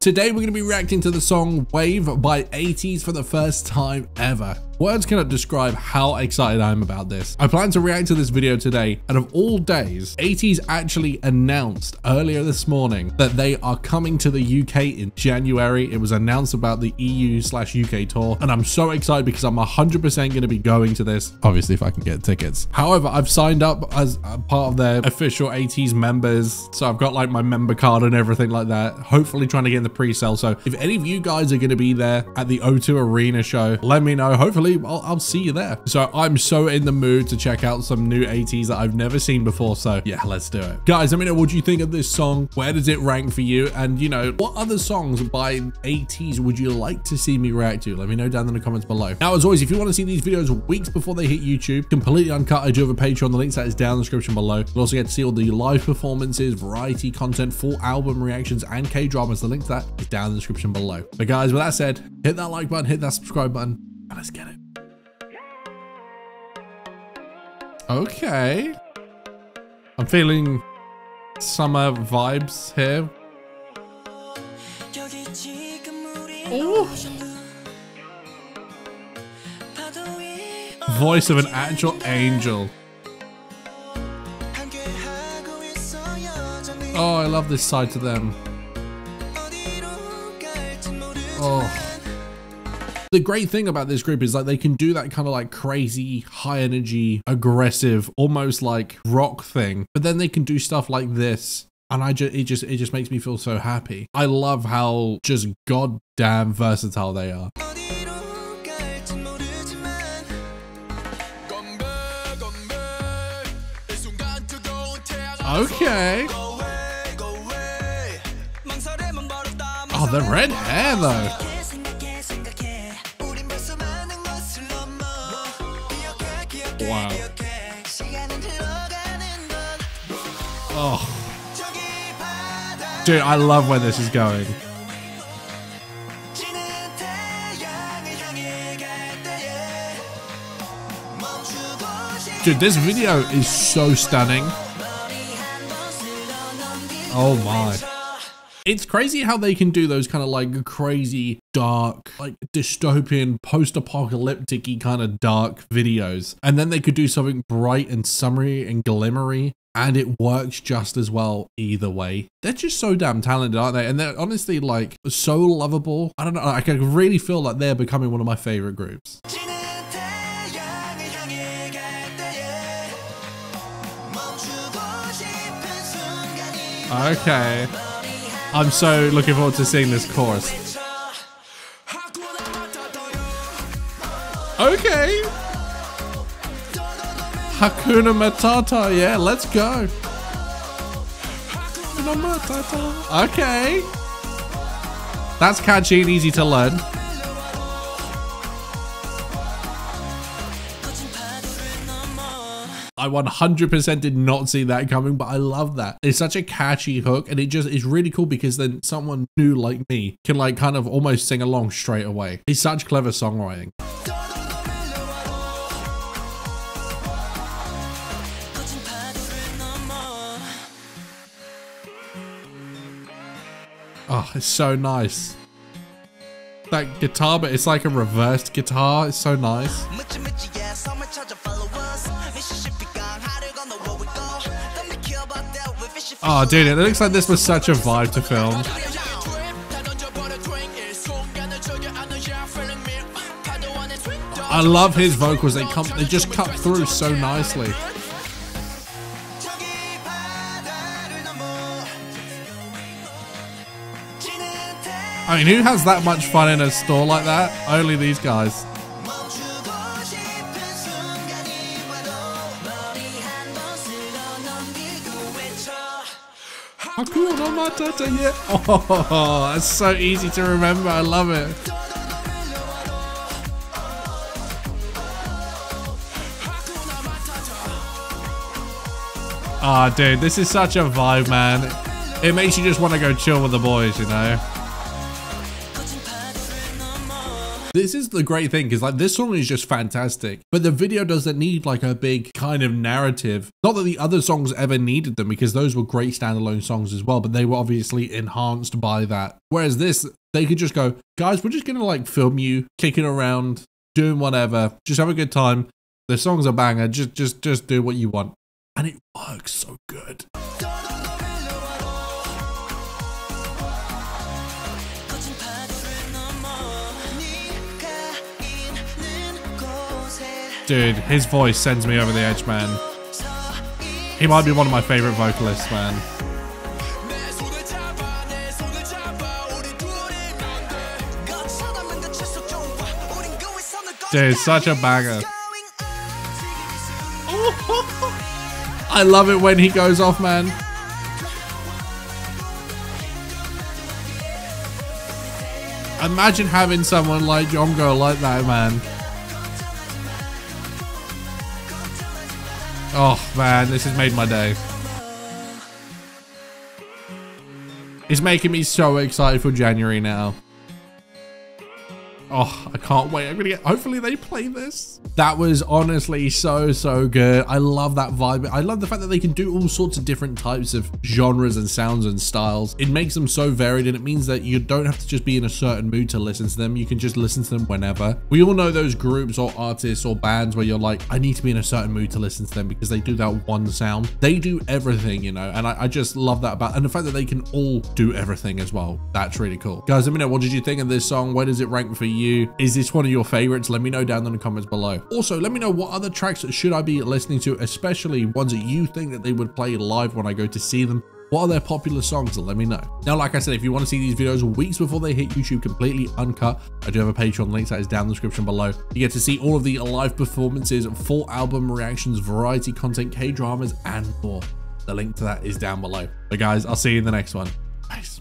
Today we're going to be reacting to the song Wave by ATEEZ for the first time ever. Words cannot describe how excited I am about this. I plan to react to this video today, and of all days, ATEEZ actually announced earlier this morning that they are coming to the UK in January. It was announced about the EU slash UK tour, and I'm so excited because I'm 100% going to be going to this, obviously if I can get tickets. However, I've signed up as part of their official ATEEZ members, so I've got like my member card and everything like that, hopefully trying to get in the pre-sale. So if any of you guys are going to be there at the O2 Arena show, let me know. Hopefully I'll, I'll see you there. So I'm so in the mood to check out some new ATEEZ that I've never seen before. So yeah, let's do it. Guys, let me know what you think of this song. Where does it rank for you? And you know, what other songs by ATEEZ would you like to see me react to? Let me know down in the comments below. Now, as always, if you want to see these videos weeks before they hit YouTube, completely uncut, I do have a Patreon. The links that is down in the description below. You'll also get to see all the live performances, variety content, full album reactions, and K-dramas. The link to that is down in the description below. But guys, with that said, hit that like button, hit that subscribe button, let's get it. Okay. I'm feeling summer vibes here. Ooh. Voice of an actual angel. Oh, I love this side to them. Oh. The great thing about this group is like they can do that kind of like crazy, high energy, aggressive, almost like rock thing, but then they can do stuff like this. And I just, it just, it just makes me feel so happy. I love how just goddamn versatile they are. Okay. Oh, the red hair though. Oh. Dude, I love where this is going. Dude, this video is so stunning. Oh my it's crazy how they can do those kind of like crazy dark like dystopian post-apocalyptic kind of dark videos and then they could do something bright and summery and glimmery and it works just as well either way. They're just so damn talented, aren't they? And they're honestly like so lovable. I don't know, I can really feel like they're becoming one of my favorite groups. Okay. I'm so looking forward to seeing this chorus. Okay. Hakuna Matata, yeah, let's go. Hakuna Matata. Okay. That's catchy and easy to learn. I 100% did not see that coming, but I love that. It's such a catchy hook and it just is really cool because then someone new like me can like kind of almost sing along straight away. It's such clever songwriting. Oh, it's so nice. That guitar, but it's like a reversed guitar. It's so nice. Oh, dude, it looks like this was such a vibe to film. I love his vocals. They come, they just cut through so nicely. I mean, who has that much fun in a store like that? Only these guys. Oh, it's so easy to remember. I love it. Ah, oh, dude, this is such a vibe, man. It makes you just want to go chill with the boys, you know? This is the great thing because like this song is just fantastic, but the video doesn't need like a big kind of narrative. Not that the other songs ever needed them because those were great standalone songs as well, but they were obviously enhanced by that. Whereas this, they could just go, guys, we're just gonna like film you kicking around, doing whatever, just have a good time. The song's a banger. Just just just do what you want, and it works so good. Dude, his voice sends me over the edge, man. He might be one of my favorite vocalists, man. Dude, such a banger. I love it when he goes off, man. Imagine having someone like Jongho like that, man. Oh man, this has made my day. It's making me so excited for January now. Oh, I can't wait. I'm gonna get, hopefully they play this. That was honestly so, so good. I love that vibe. I love the fact that they can do all sorts of different types of genres and sounds and styles. It makes them so varied and it means that you don't have to just be in a certain mood to listen to them. You can just listen to them whenever. We all know those groups or artists or bands where you're like, I need to be in a certain mood to listen to them because they do that one sound. They do everything, you know, and I, I just love that about, and the fact that they can all do everything as well. That's really cool. Guys, let me know, what did you think of this song? Where does it rank for you? You? Is this one of your favorites? Let me know down in the comments below. Also, let me know what other tracks should I be listening to, especially ones that you think that they would play live when I go to see them. What are their popular songs? Let me know. Now, like I said, if you want to see these videos weeks before they hit YouTube completely uncut, I do have a Patreon link that is down in the description below. You get to see all of the live performances, full album reactions, variety content, K-dramas, and more. The link to that is down below. But guys, I'll see you in the next one. Peace.